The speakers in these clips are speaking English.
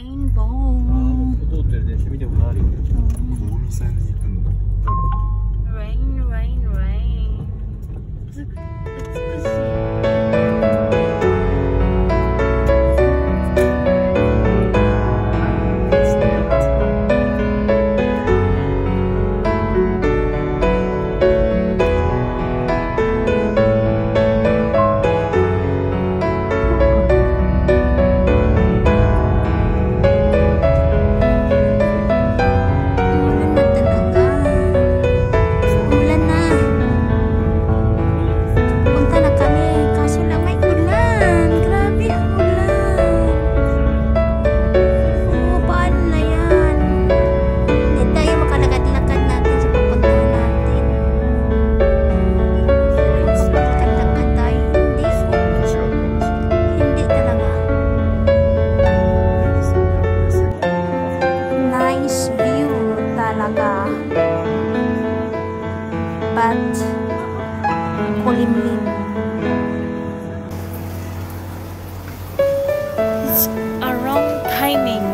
インボー。ああもう通ってる電車見てもよ線に行くんだレインレインレイン。美しい。timing.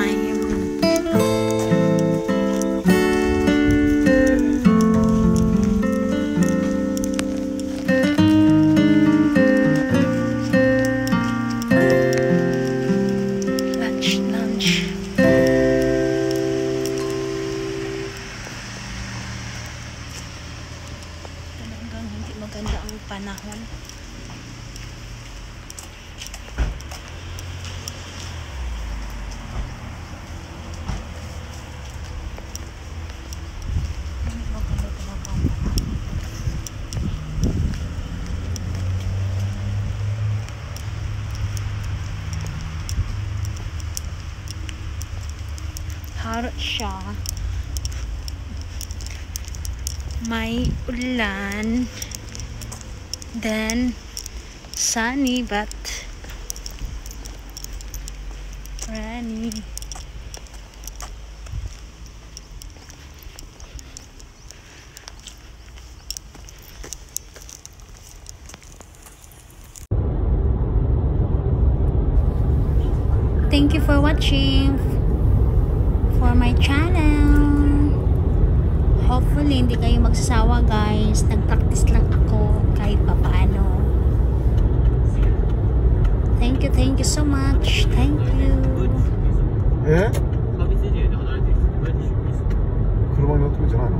time. Siya. May ulan. Then, sunny but rainy. Thank you for watching for my channel. Hopefully, hindi kayo magsasawa guys. Nag-practice lang ako kahit papaano. Thank you, thank you so much. Thank you. Eh? Service 예? 서비스지 내가 나한테 그러면 어떻게 되잖아.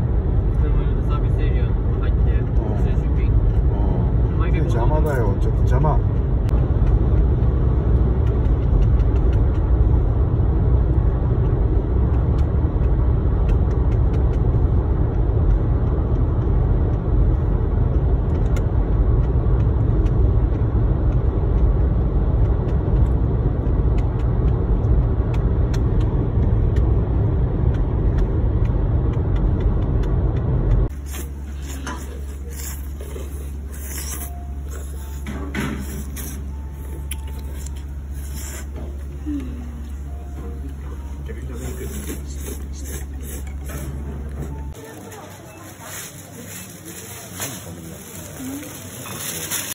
그러면 서비스에요. 할때 쓸수 있게. 어. 정말 그 자마다요. 저 자마.